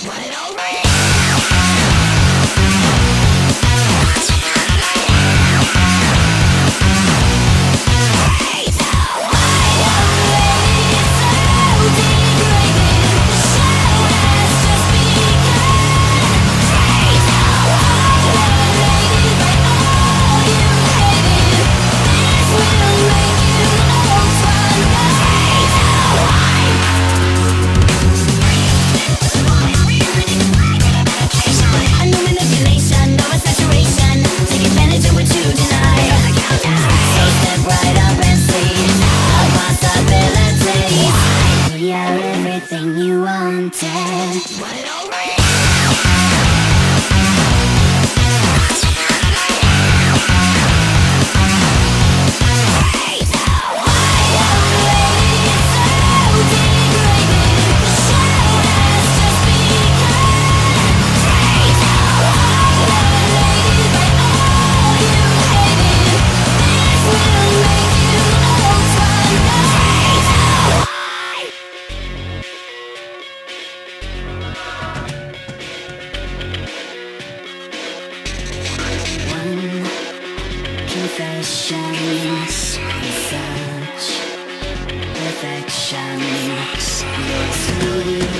Just run it over! say confessions, such perfections. Your sweet